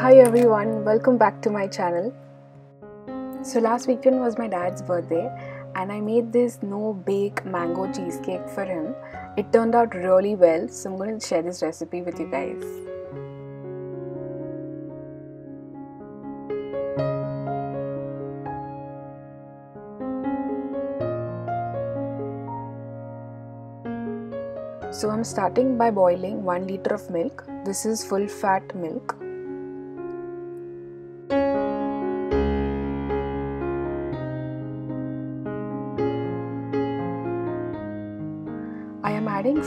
Hi everyone, welcome back to my channel. So last weekend was my dad's birthday and I made this no bake mango cheesecake for him. It turned out really well, so I'm going to share this recipe with you guys. So I'm starting by boiling 1 liter of milk. This is full fat milk.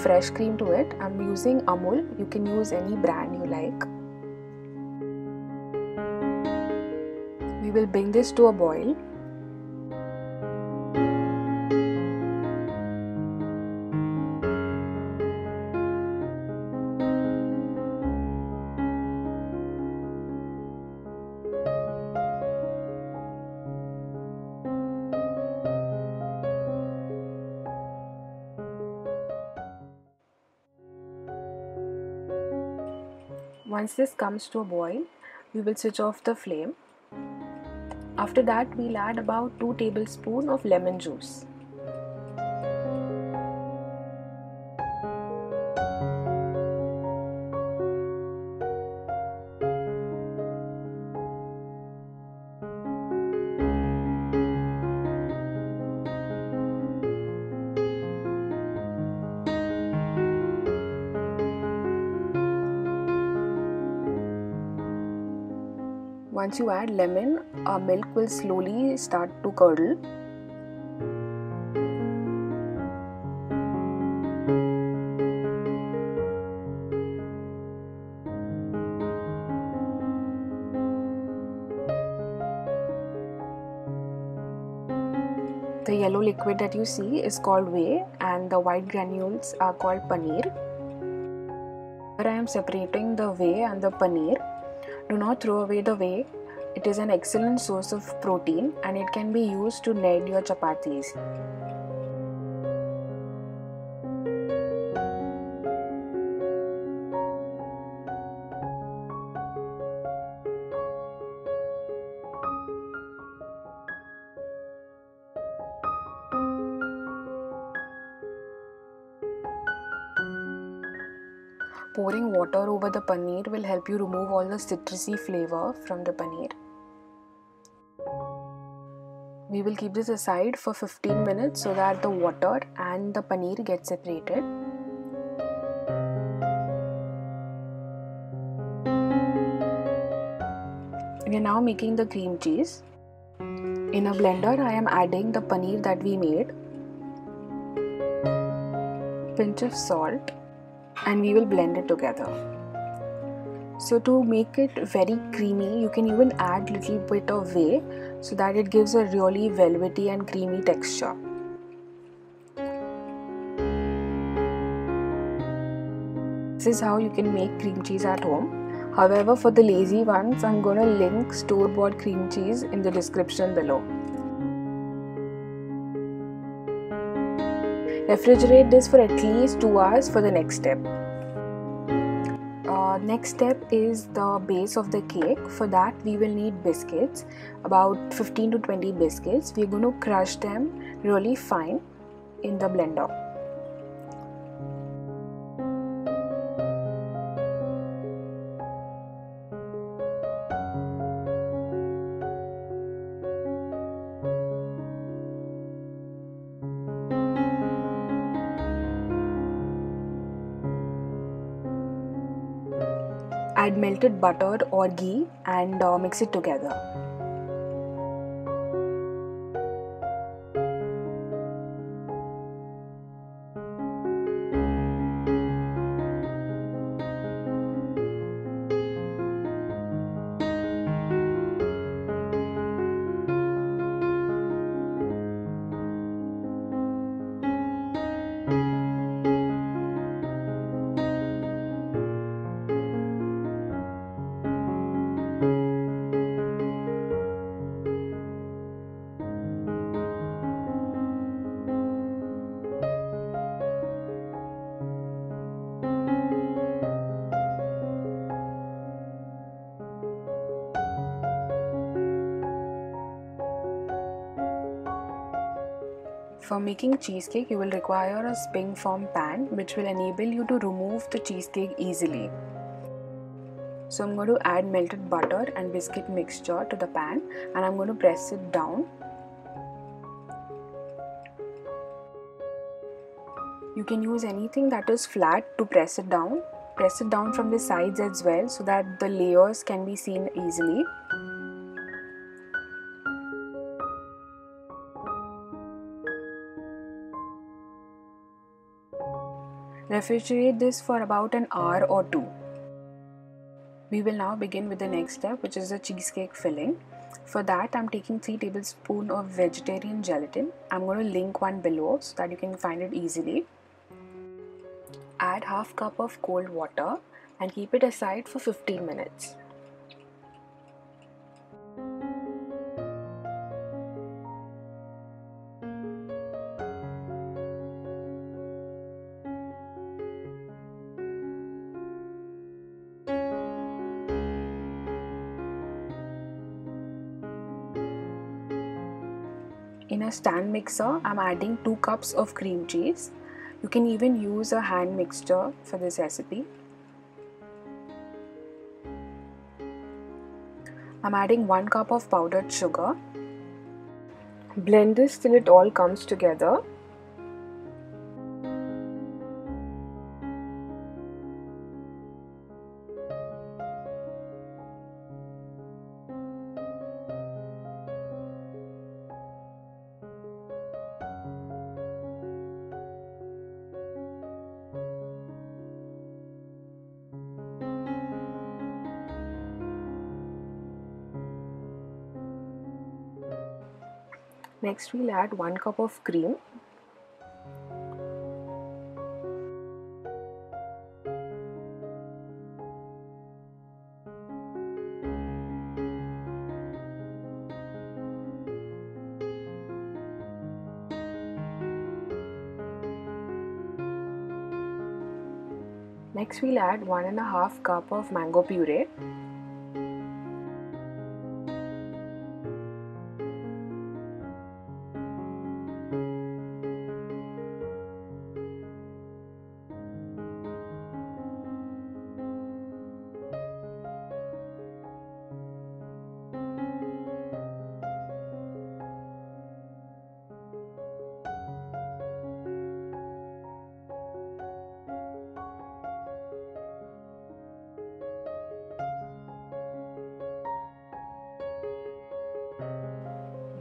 Fresh cream to it. I'm using Amul. You can use any brand you like. We will bring this to a boil. Once this comes to a boil, we will switch off the flame. After that, we'll add about 2 tablespoons of lemon juice. Once you add lemon, our milk will slowly start to curdle. The yellow liquid that you see is called whey and the white granules are called paneer. Here I am separating the whey and the paneer do not throw away the whey. It is an excellent source of protein and it can be used to knead your chapatis. Pouring water over the paneer will help you remove all the citrusy flavor from the paneer. We will keep this aside for 15 minutes so that the water and the paneer get separated. We are now making the cream cheese. In a blender, I am adding the paneer that we made, pinch of salt, and we will blend it together. So to make it very creamy, you can even add little bit of whey so that it gives a really velvety and creamy texture. This is how you can make cream cheese at home. However, for the lazy ones, I'm to link store-bought cream cheese in the description below. Refrigerate this for at least 2 hours for the next step. Uh, next step is the base of the cake. For that we will need biscuits, about 15 to 20 biscuits. We're going to crush them really fine in the blender. Melted butter or ghee and uh, mix it together. For making cheesecake, you will require a spring form pan which will enable you to remove the cheesecake easily. So I'm going to add melted butter and biscuit mixture to the pan and I'm going to press it down. You can use anything that is flat to press it down. Press it down from the sides as well so that the layers can be seen easily. Refrigerate this for about an hour or two. We will now begin with the next step which is the cheesecake filling. For that I'm taking 3 tablespoons of vegetarian gelatin. I'm going to link one below so that you can find it easily. Add half cup of cold water and keep it aside for 15 minutes. In a stand mixer, I'm adding 2 cups of cream cheese. You can even use a hand mixture for this recipe. I'm adding 1 cup of powdered sugar. Blend this till it all comes together. Next we'll add 1 cup of cream. Next we'll add 1 and a half cup of mango puree.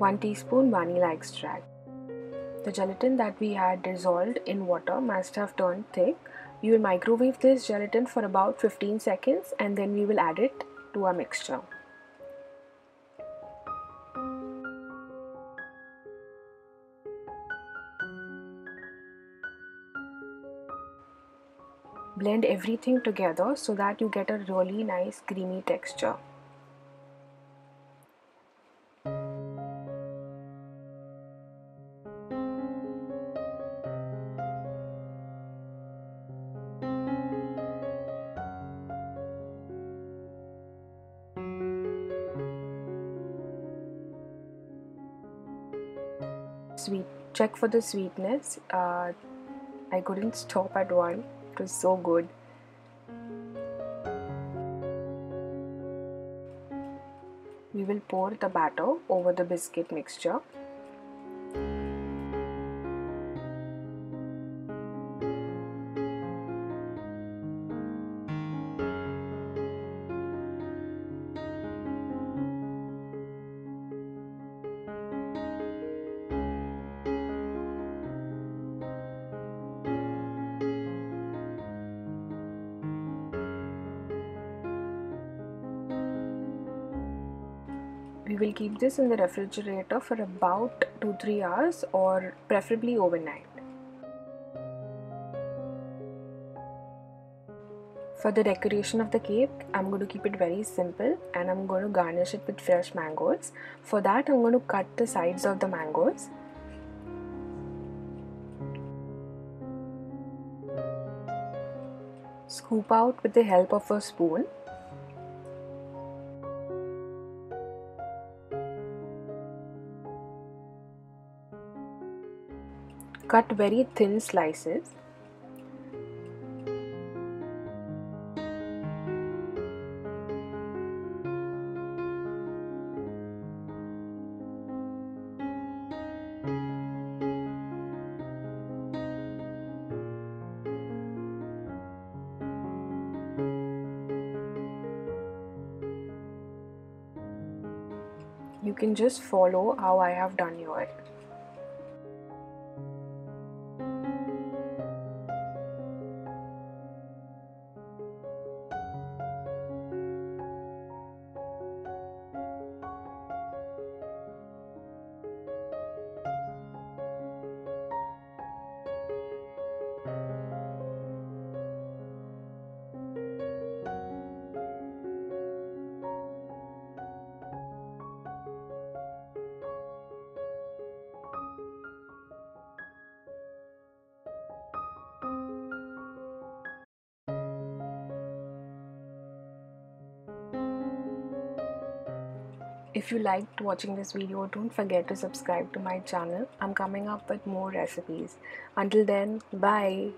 One teaspoon vanilla extract. The gelatin that we had dissolved in water must have turned thick. We will microwave this gelatin for about 15 seconds and then we will add it to our mixture. Blend everything together so that you get a really nice creamy texture. Sweet check for the sweetness. Uh, i couldn't stop at one. It was so good. We will pour the batter over the biscuit mixture will keep this in the refrigerator for about 2-3 hours or preferably overnight. For the decoration of the cake, I'm going to keep it very simple and I'm going to garnish it with fresh mangoes. For that, I'm going to cut the sides of the mangoes. Scoop out with the help of a spoon cut very thin slices you can just follow how I have done here. If you liked watching this video, don't forget to subscribe to my channel. I'm coming up with more recipes. Until then, bye.